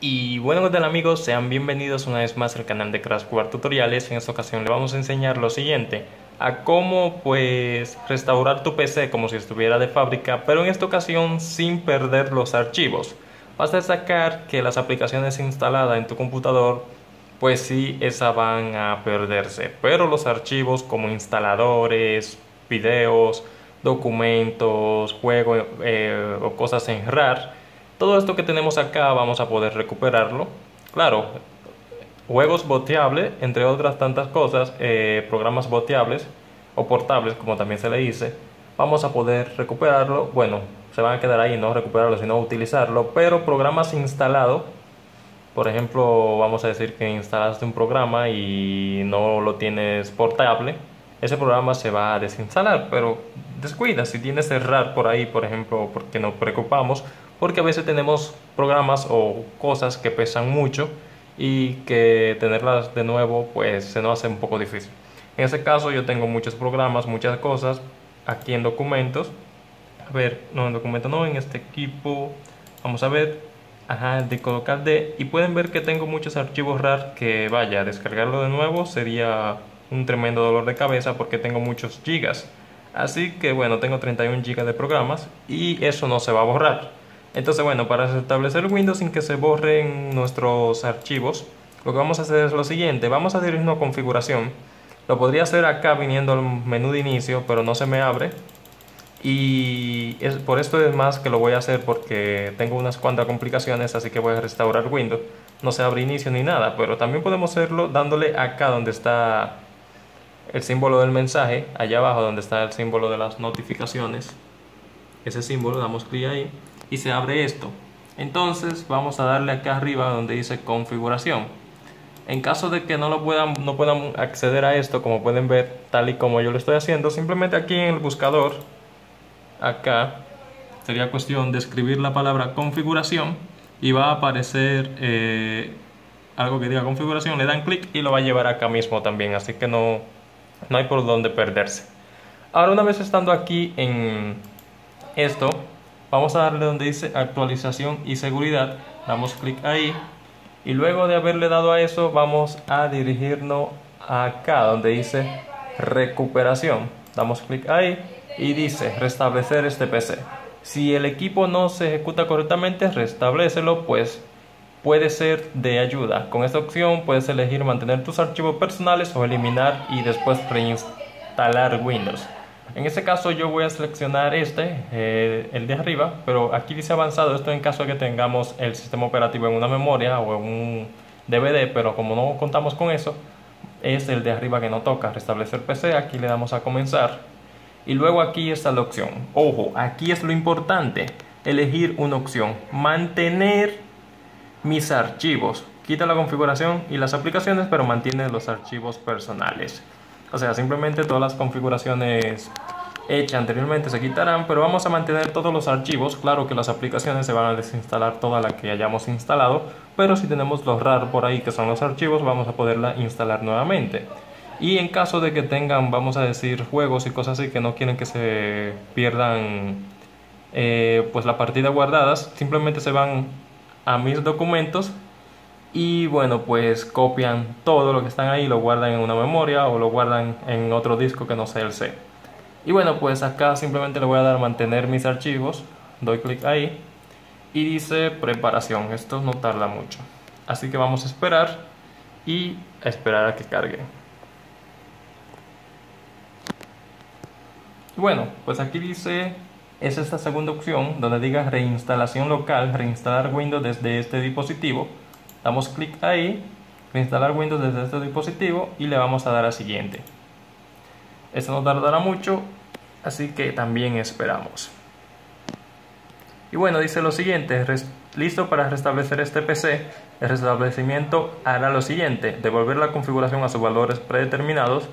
Y bueno, ¿qué tal amigos? Sean bienvenidos una vez más al canal de Crash Core Tutoriales. En esta ocasión le vamos a enseñar lo siguiente, a cómo pues restaurar tu PC como si estuviera de fábrica, pero en esta ocasión sin perder los archivos. Vas a destacar que las aplicaciones instaladas en tu computador pues sí, esas van a perderse, pero los archivos como instaladores, videos, documentos, juegos eh, o cosas en RAR, todo esto que tenemos acá vamos a poder recuperarlo. Claro, juegos boteables, entre otras tantas cosas, eh, programas boteables o portables, como también se le dice, vamos a poder recuperarlo. Bueno, se van a quedar ahí, no recuperarlo, sino utilizarlo, pero programas instalados, por ejemplo, vamos a decir que instalaste un programa y no lo tienes portable, ese programa se va a desinstalar, pero descuida, si tienes RAR por ahí, por ejemplo, porque nos preocupamos, porque a veces tenemos programas o cosas que pesan mucho y que tenerlas de nuevo pues se nos hace un poco difícil. En ese caso yo tengo muchos programas, muchas cosas aquí en documentos. A ver, no en documento no, en este equipo. Vamos a ver, ajá, de colocar y pueden ver que tengo muchos archivos RAR que vaya, descargarlo de nuevo sería un tremendo dolor de cabeza porque tengo muchos gigas. Así que bueno, tengo 31 gigas de programas y eso no se va a borrar. Entonces, bueno, para restablecer Windows sin que se borren nuestros archivos, lo que vamos a hacer es lo siguiente. Vamos a dirigirnos a configuración. Lo podría hacer acá viniendo al menú de inicio, pero no se me abre. Y es, por esto es más que lo voy a hacer porque tengo unas cuantas complicaciones, así que voy a restaurar Windows. No se abre inicio ni nada, pero también podemos hacerlo dándole acá donde está el símbolo del mensaje, allá abajo donde está el símbolo de las notificaciones. Ese símbolo, damos clic ahí y se abre esto. Entonces vamos a darle acá arriba donde dice configuración. En caso de que no lo puedan, no puedan acceder a esto, como pueden ver, tal y como yo lo estoy haciendo, simplemente aquí en el buscador, acá, sería cuestión de escribir la palabra configuración y va a aparecer eh, algo que diga configuración, le dan clic y lo va a llevar acá mismo también, así que no, no hay por dónde perderse. Ahora una vez estando aquí en esto, Vamos a darle donde dice actualización y seguridad. Damos clic ahí. Y luego de haberle dado a eso, vamos a dirigirnos acá donde dice recuperación. Damos clic ahí y dice restablecer este PC. Si el equipo no se ejecuta correctamente, restablecelo, pues puede ser de ayuda. Con esta opción puedes elegir mantener tus archivos personales o eliminar y después reinstalar Windows. En este caso yo voy a seleccionar este, eh, el de arriba, pero aquí dice avanzado, esto en caso de que tengamos el sistema operativo en una memoria o en un DVD, pero como no contamos con eso, es el de arriba que no toca, restablecer PC, aquí le damos a comenzar. Y luego aquí está la opción. Ojo, aquí es lo importante, elegir una opción, mantener mis archivos. Quita la configuración y las aplicaciones, pero mantiene los archivos personales. O sea, simplemente todas las configuraciones hechas anteriormente se quitarán, pero vamos a mantener todos los archivos. Claro que las aplicaciones se van a desinstalar todas las que hayamos instalado, pero si tenemos los RAR por ahí que son los archivos, vamos a poderla instalar nuevamente. Y en caso de que tengan, vamos a decir, juegos y cosas así que no quieren que se pierdan eh, pues la partida guardadas, simplemente se van a mis documentos y bueno pues copian todo lo que están ahí lo guardan en una memoria o lo guardan en otro disco que no sea el C. Y bueno pues acá simplemente le voy a dar mantener mis archivos doy clic ahí y dice preparación. Esto no tarda mucho. Así que vamos a esperar y a esperar a que cargue. Bueno pues aquí dice es esta segunda opción donde diga reinstalación local reinstalar Windows desde este dispositivo Damos clic ahí, reinstalar Windows desde este dispositivo y le vamos a dar a siguiente. Esto no tardará mucho, así que también esperamos. Y bueno, dice lo siguiente, listo para restablecer este PC. El restablecimiento hará lo siguiente, devolver la configuración a sus valores predeterminados,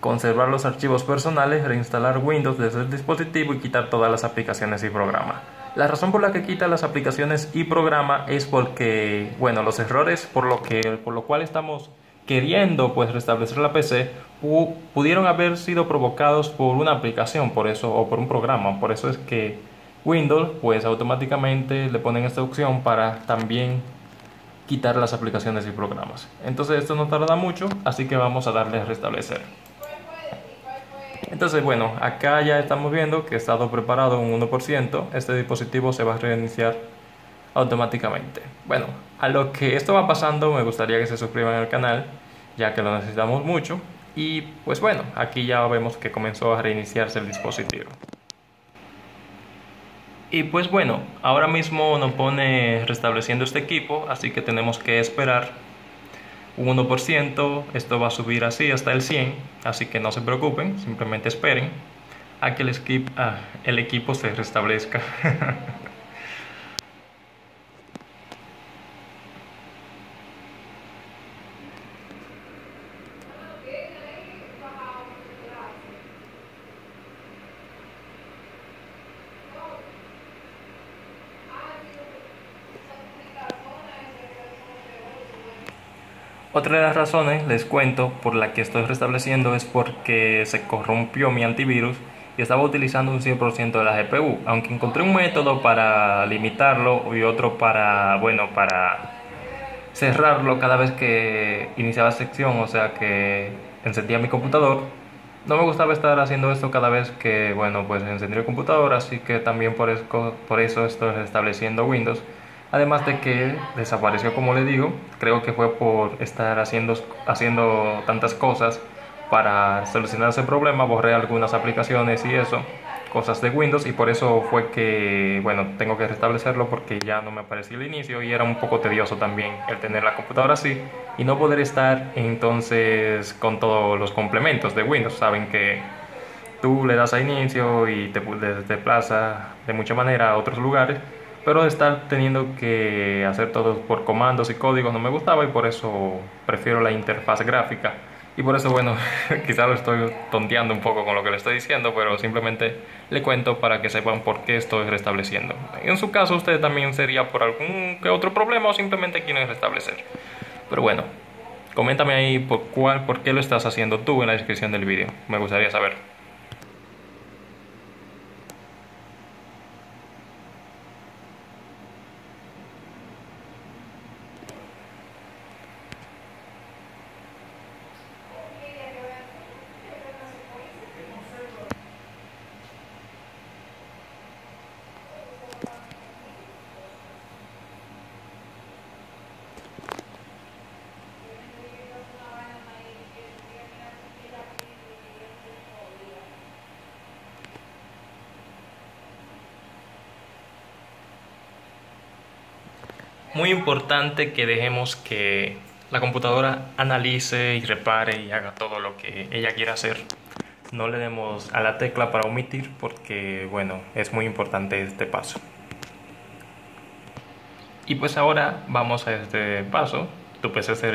conservar los archivos personales, reinstalar Windows desde el dispositivo y quitar todas las aplicaciones y programas. La razón por la que quita las aplicaciones y programa es porque, bueno, los errores por lo, que, por lo cual estamos queriendo pues restablecer la PC pudieron haber sido provocados por una aplicación por eso o por un programa por eso es que Windows pues automáticamente le ponen esta opción para también quitar las aplicaciones y programas. Entonces esto no tarda mucho, así que vamos a darle a restablecer. Entonces bueno, acá ya estamos viendo que está todo preparado un 1%, este dispositivo se va a reiniciar automáticamente. Bueno, a lo que esto va pasando me gustaría que se suscriban al canal, ya que lo necesitamos mucho. Y pues bueno, aquí ya vemos que comenzó a reiniciarse el dispositivo. Y pues bueno, ahora mismo nos pone restableciendo este equipo, así que tenemos que esperar un 1%, esto va a subir así hasta el 100, así que no se preocupen, simplemente esperen a que el, ah, el equipo se restablezca. Otra de las razones, les cuento, por la que estoy restableciendo es porque se corrompió mi antivirus y estaba utilizando un 100% de la GPU, aunque encontré un método para limitarlo y otro para, bueno, para cerrarlo cada vez que iniciaba sección, o sea que encendía mi computador. No me gustaba estar haciendo esto cada vez que, bueno, pues encendía el computador, así que también por eso, por eso estoy restableciendo Windows Además de que desapareció, como le digo, creo que fue por estar haciendo, haciendo tantas cosas para solucionar ese problema, borré algunas aplicaciones y eso, cosas de Windows y por eso fue que, bueno, tengo que restablecerlo porque ya no me aparecía el inicio y era un poco tedioso también el tener la computadora así y no poder estar entonces con todos los complementos de Windows. Saben que tú le das a inicio y te desplaza de mucha manera a otros lugares pero estar teniendo que hacer todo por comandos y códigos no me gustaba y por eso prefiero la interfaz gráfica. Y por eso, bueno, quizá lo estoy tonteando un poco con lo que le estoy diciendo, pero simplemente le cuento para que sepan por qué estoy restableciendo. En su caso, usted también sería por algún que otro problema o simplemente quieren restablecer. Pero bueno, coméntame ahí por, cuál, por qué lo estás haciendo tú en la descripción del vídeo. Me gustaría saber. Muy importante que dejemos que la computadora analice y repare y haga todo lo que ella quiera hacer. No le demos a la tecla para omitir porque, bueno, es muy importante este paso. Y pues ahora vamos a este paso. Tu PC se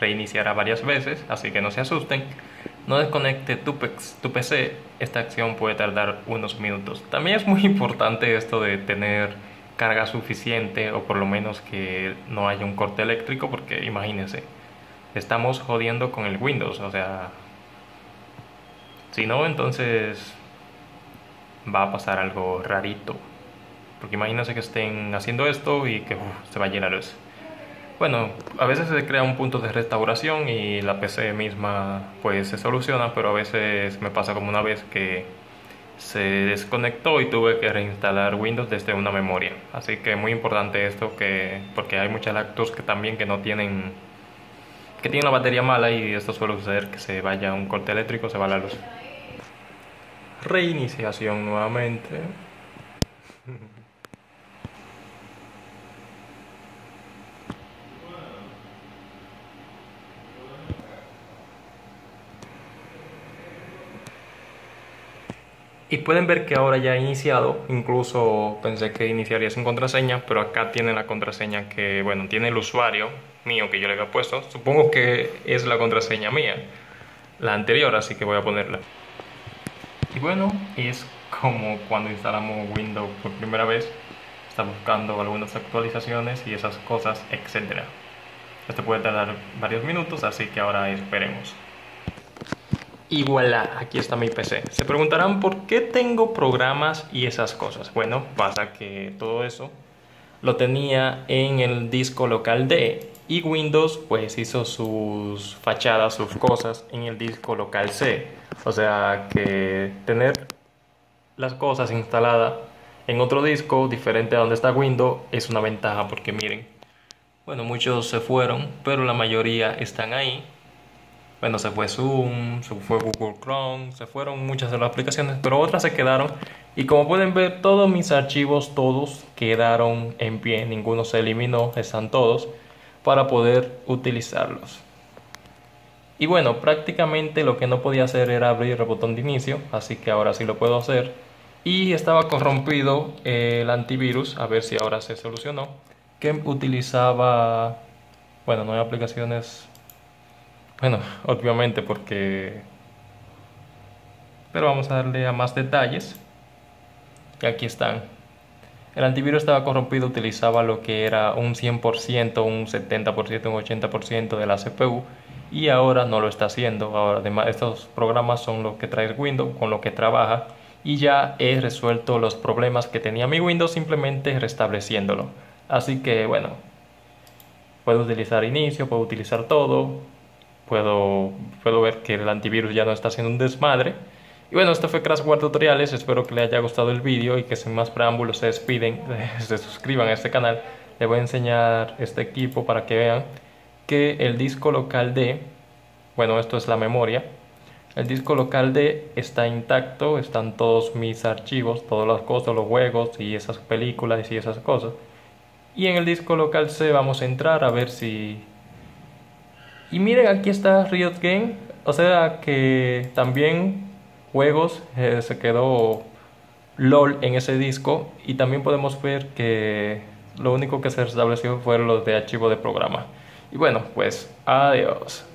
reiniciará varias veces, así que no se asusten. No desconecte tu, tu PC, esta acción puede tardar unos minutos. También es muy importante esto de tener carga suficiente o por lo menos que no haya un corte eléctrico porque imagínense, estamos jodiendo con el Windows, o sea, si no entonces va a pasar algo rarito. Porque imagínense que estén haciendo esto y que se vaya la luz. Bueno, a veces se crea un punto de restauración y la PC misma pues se soluciona, pero a veces me pasa como una vez que se desconectó y tuve que reinstalar Windows desde una memoria. Así que muy importante esto que porque hay muchas laptops que también que no tienen que tienen la batería mala y esto suele suceder que se vaya un corte eléctrico, se va la luz. Reiniciación nuevamente. Y pueden ver que ahora ya ha iniciado, incluso pensé que iniciaría sin contraseña, pero acá tiene la contraseña que, bueno, tiene el usuario mío que yo le había puesto. Supongo que es la contraseña mía, la anterior, así que voy a ponerla. Y bueno, es como cuando instalamos Windows por primera vez, está buscando algunas actualizaciones y esas cosas, etc. Esto puede tardar varios minutos, así que ahora esperemos. Y voilà, aquí está mi PC. Se preguntarán por qué tengo programas y esas cosas. Bueno, pasa que todo eso lo tenía en el disco local D y Windows pues hizo sus fachadas, sus cosas en el disco local C. O sea que tener las cosas instaladas en otro disco diferente a donde está Windows es una ventaja porque miren, bueno, muchos se fueron, pero la mayoría están ahí. Bueno, se fue Zoom, se fue Google Chrome, se fueron muchas de las aplicaciones, pero otras se quedaron. Y como pueden ver, todos mis archivos, todos quedaron en pie, ninguno se eliminó, están todos, para poder utilizarlos. Y bueno, prácticamente lo que no podía hacer era abrir el botón de inicio, así que ahora sí lo puedo hacer. Y estaba corrompido el antivirus, a ver si ahora se solucionó, que utilizaba, bueno, no hay aplicaciones, bueno, obviamente porque... Pero vamos a darle a más detalles. Y aquí están. El antivirus estaba corrompido, utilizaba lo que era un 100%, un 70%, un 80% de la CPU y ahora no lo está haciendo. Ahora, además, estos programas son los que trae Windows, con lo que trabaja y ya he resuelto los problemas que tenía mi Windows simplemente restableciéndolo. Así que bueno, puedo utilizar inicio, puedo utilizar todo, puedo, puedo ver que el antivirus ya no está haciendo un desmadre. Y bueno, esto fue Crash War Tutoriales, espero que les haya gustado el vídeo y que sin más preámbulos se despiden, se suscriban a este canal. Les voy a enseñar este equipo para que vean que el disco local de, bueno, esto es la memoria, el disco local de está intacto, están todos mis archivos, todas las cosas, los juegos y esas películas y esas cosas. Y en el disco local C vamos a entrar a ver si... Y miren, aquí está Riot Game, o sea que también juegos eh, se quedó LOL en ese disco y también podemos ver que lo único que se restableció fue los de archivo de programa. Y bueno, pues adiós.